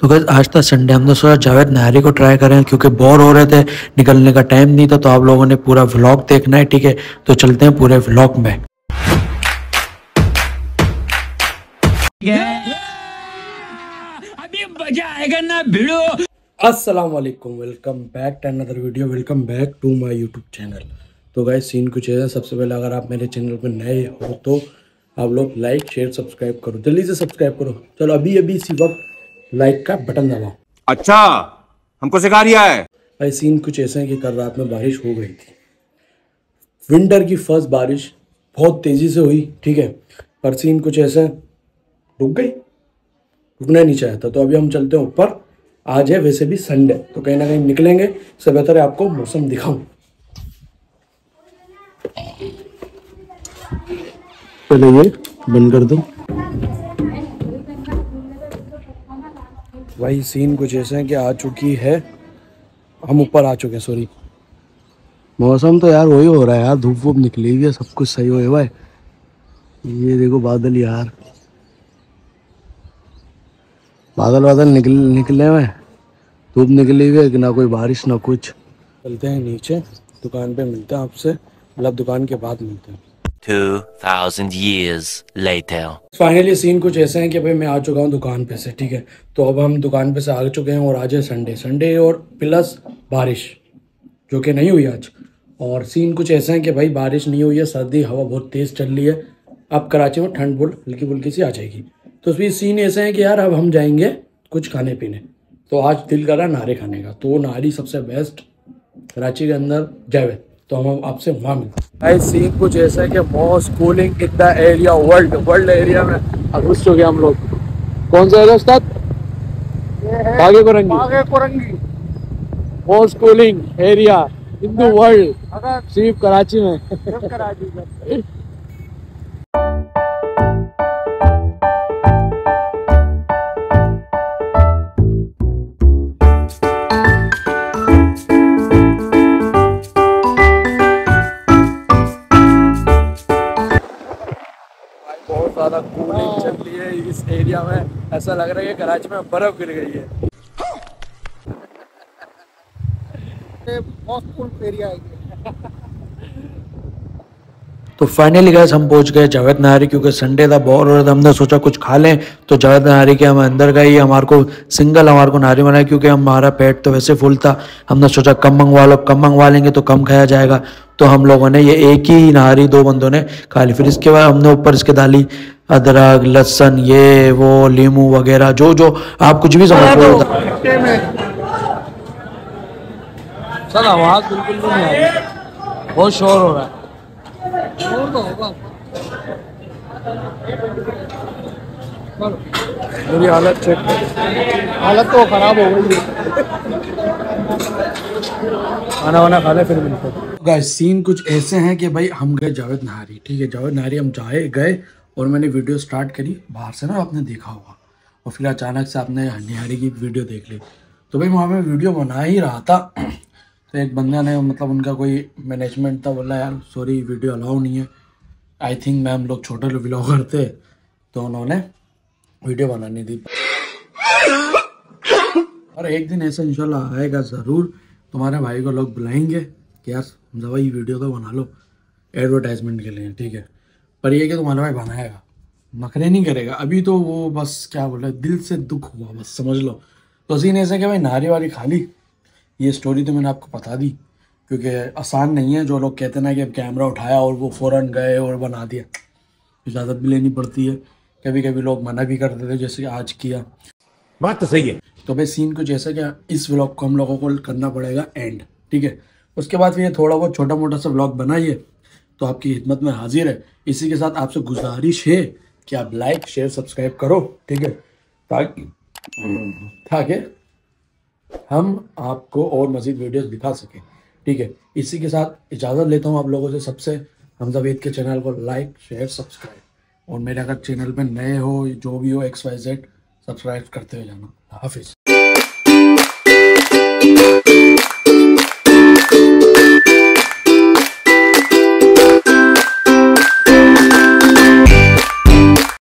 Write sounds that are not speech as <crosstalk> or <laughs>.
तो गैस आज था संडे हमने सोचा जावेद नहरी को ट्राई करें क्योंकि बोर हो रहे थे निकलने का टाइम नहीं था तो आप लोगों ने पूरा व्लॉग देखना है ठीक है? तो चलते हैं पूरे व्लॉग में। अभी मज़ा आएगा ना भिड़ो। अस्सलाम वालेकुम welcome back to another video welcome back to my YouTube channel तो गाइस सीन कुछ है सबसे पहले अगर आप मेरे चैनल पर नए हो तो आप लोग लाइक शेयर सब्सक्राइब करो। जल्दी से सब्सक्राइब करो। चलो अभी अभी इसी वक्त लाइक का बटन दबाओ। अच्छा हमको सिखा रिया है। भाई सीन कुछ ऐसा है कि कल रात में बारिश हो गई थी। विंटर की फ़र्स्ट बारिश बहुत तेज़ी से हुई ठीक है? पर सीन कुछ ऐसा रुक गई। रुकना नहीं चाहता तो अभी हम चलते हैं ऊपर। आज है वैसे भी संडे तो कहीं ना कहीं निकलेंगे। इससे बेहतर है आपको मौसम दिखाऊँ। पहले ये बंद कर दो। भाई सीन कुछ ऐसा है कि आ चुकी है। हम ऊपर आ चुके हैं सॉरी मौसम तो यार वही हो रहा है यार धूप वूप निकली हुई है सब कुछ सही हो भाई। ये देखो बादल यार। बादल बादल निकल निकले हुए धूप निकली हुई है कि ना कोई बारिश ना कुछ। चलते हैं नीचे दुकान पे मिलते हैं आपसे। मतलब दुकान के बाद मिलते हैं। 2000 years later. फाइनली सीन कुछ ऐसा है कि भाई मैं आ चुका हूँ दुकान पे से, ठीक है? तो अब हम दुकान पे से आ चुके हैं और आज है संडे संडे और प्लस बारिश, जो कि नहीं हुई आज। और सीन कुछ ऐसा है कि भाई बारिश नहीं हुई है, सर्दी, हवा बहुत तेज़ चल रही है। अब कराची में ठंड बुल, हल्की फुल्की सी आ जाएगी। तो फिर सीन ऐसा है कि यार अब हम जाएँगे कुछ खाने पीने। तो आज दिल कर रहा नारे खाने का। तो नारी सबसे बेस्ट कराची के अंदर जावेद तो हम आपसे वहाँ मिलते हैं। सीन कुछ ऐसा है कि most cooling in the area world world area में अब घुस चुके हम लोग। कौन सा area Ustad? Baghe Korangi. Baghe Korangi. Most cooling area in the world सिर्फ़ कराची में। कराची में। एरिया में ऐसा लग रहा है कि कराची में बर्फ़ गिर गई है। <laughs> <laughs> तो फाइनली गैस हम पहुँच गए जावेद नहारी क्योंकि संडे था बोर हो रहा था, हमने सोचा कुछ खा लें। तो जावेद नहारी के हम अंदर गए, हमारे को सिंगल हमारे को नहारी बनाया क्योंकि हमारा पेट तो वैसे फुल था। हमने सोचा कम मंगवा लो, कम मंगवा लेंगे तो कम खाया जाएगा। तो हम लोगों ने ये एक ही नहारी दो बंदों ने खा ली। फिर इसके बाद हमने ऊपर इसके डाली अदरक, लहसन, ये, वो, लीमू वगैरह, जो जो, आप कुछ भी समझ लो। सर, आवाज़ बिल्कुल नहीं आ रही। बहुत शोर हो रहा है। मेरी हालत चेक हालत तो खराब हो गई। खाना वाना खा ले फिर मिलते गाइस सीन कुछ ऐसे हैं कि भाई हम गए जावेद नहारी ठीक है? जावेद नहारी हम जाए गए और मैंने वीडियो स्टार्ट करी। बाहर से ना आपने देखा होगा। और फिर अचानक से आपने निहारी की वीडियो देख ली। तो भाई वहाँ मैं वीडियो बना ही रहा था। तो एक बंदा ने मतलब उनका कोई मैनेजमेंट था, बोला, यार सॉरी वीडियो अलाउ नहीं है। आई थिंक मैम लोग छोटे व्लॉगर थे तो उन्होंने वीडियो बनानी दी। और एक दिन ऐसा इंशाल्लाह आएगा ज़रूर, तुम्हारे भाई को लोग बुलाएँगे कि, यार भाई वीडियो तो बना लो एडवर्टाइजमेंट के लिए, ठीक है? पर यह कि तुम्हारा भाई बनाएगा, नखरे नहीं करेगा। अभी तो वो बस, क्या बोले, दिल से दुख हुआ, बस, समझ लो। तो सीन ऐसा कि भाई, नारी वारी खाली ये स्टोरी तो मैंने आपको बता दी क्योंकि आसान नहीं है जो लोग कहते ना कि अब कैमरा उठाया और वो फ़ौरन गए और बना दिया। इजाज़त भी लेनी पड़ती है। कभी कभी लोग मना भी कर देते जैसे आज किया। बात तो सही है। तो भाई सीन को जैसा क्या इस व्लॉग को हम लोगों को करना पड़ेगा एंड ठीक है? उसके बाद फिर ये थोड़ा बहुत छोटा मोटा सा व्लॉग बनाइए तो आपकी हिदमत में हाजिर है। इसी के साथ आपसे गुजारिश है कि आप लाइक शेयर सब्सक्राइब करो ठीक है? ताकि ताकि हम आपको और मज़ीद वीडियोस दिखा सकें। ठीक है? इसी के साथ इजाज़त लेता हूँ आप लोगों से सबसे। हमजा वेद के चैनल को लाइक शेयर सब्सक्राइब और मेरे अगर चैनल में नए हो, जो भी हो एक्स वाई जेड सब्सक्राइब करते हुए जाना। हाफिज़।